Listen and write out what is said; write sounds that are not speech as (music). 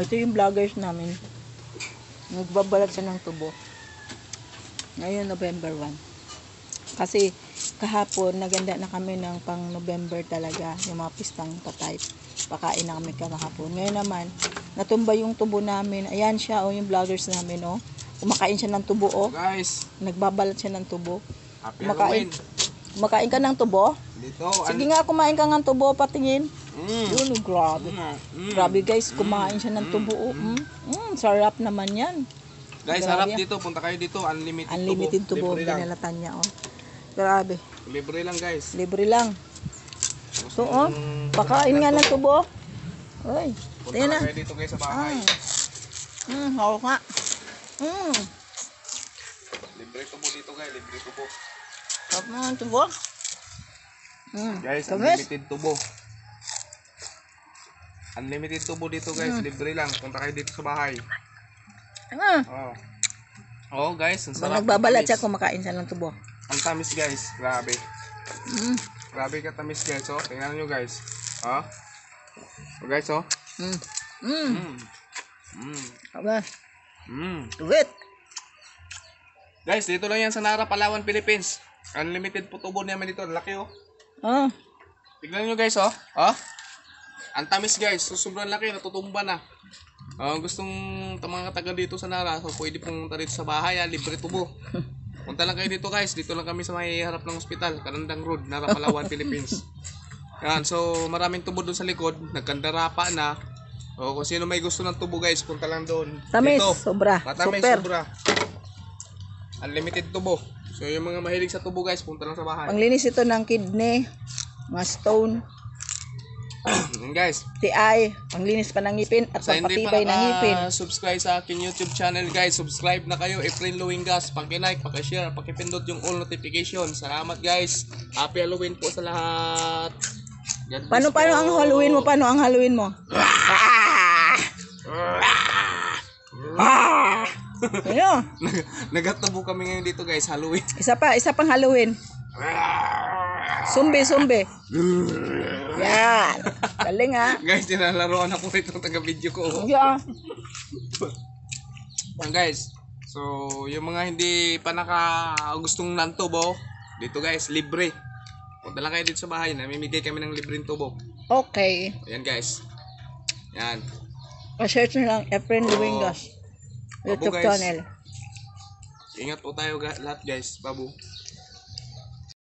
Ito yung vloggers namin. Nagbabalat siya ng tubo. Ngayon, November 1. Kasi kahapon, naganda na kami ng pang November talaga. Yung mga pistang pa-type. Pakain na kami kahapon. Ngayon naman, natumba yung tubo namin. Ayan siya, oh, yung vloggers namin, oh. Kumakain siya ng tubo, oh. Guys, Nagbabalat siya ng tubo. happy Kumakain. Halloween. Kumakain ka ng tubo? Dito, Sige nga, kumain ka ng tubo, patingin. Mm. Yun, oh, grabe. Mm. Mm. Grabe guys, kumain siya ng tubo. oh. Mm. Mm, sarap naman yan. Guys, Grabe. harap dito. Punta kayo dito. Unlimited, Unlimited tubo, Libre lang. binalatan niya. Oh. Grabe, Libre lang guys. libre lang. So, oh, pakain nga ng tubo. Uy, Punta na. kayo dito guys sa bahay. Mm, ako nga. Mm, Libre tubo dito guys. Libre tubo. sarap naman tubo. Mm, Guys, unlimited tubo. Unlimited tubo dito guys. Mm. Libre lang. Punta kayo dito sa bahay. Ah, Oh. Oh guys, ang sarap. nagbabalat ang siya, tamis. kumakain siya ng tubo. Ang tamis guys. Grabe. Mm, Grabe ka tamis guys. Oh, tingnan nyo guys. Oh. Oh guys, oh. mm, mm. Mm. Mm. Aba, Mm. tuwit. Guys, dito lang yan sa Nara, Palawan, Philippines. Unlimited po tubo namin dito. Ang Laki oh. Ah, Tignan nyo guys oh. Oh. Ang tamis guys. So, sobrang laki. Natutumba na. Oh, gustong mga taga dito sa Nara, so pwede pumunta dito sa bahay, ah, libre tubo. (laughs) Punta lang kayo dito guys. Dito lang kami sa may harap ng ospital, Karandang Road, Nara, Palawan, (laughs) Philippines. Yan, so maraming tubo doon sa likod. Nagkandara pa na. O kung sino may gusto ng tubo guys, punta lang doon. tamis, Dito. sobra. Matamis, Super. sobra. Unlimited tubo. So yung mga mahilig sa tubo guys, punta lang sa bahay. Panglinis ito ng kidney, mga stone, guys. TI, panglinis pa ng ngipin at Sa hindi pa pampatibay ng ngipin. subscribe sa akin YouTube channel guys, subscribe na kayo. April Luwingas, paki-like, paki-share, paki-pindot yung all notification. Salamat guys. Happy Halloween po sa lahat. God Paano paano ang Halloween mo? Paano ang Halloween mo? Ano? (laughs) Nag- Nagtabo kami ngayon dito guys, Halloween. Isa pa, isa pang Halloween. (laughs) Sumbi, sumbi. Yan. Galing ha. guys, tinalaroan ako rito ng taga-video ko. Yeah. Yan guys. So, yung mga hindi pa naka gustong ng tubo, dito guys, libre. Punta lang kayo dito sa bahay, namimigay kami ng libreng tubo. Okay. Ayan guys. Yan. Pa-search nyo lang Efren Luwingas. YouTube Babu, guys. channel. Ingat po tayo lahat guys. Babu.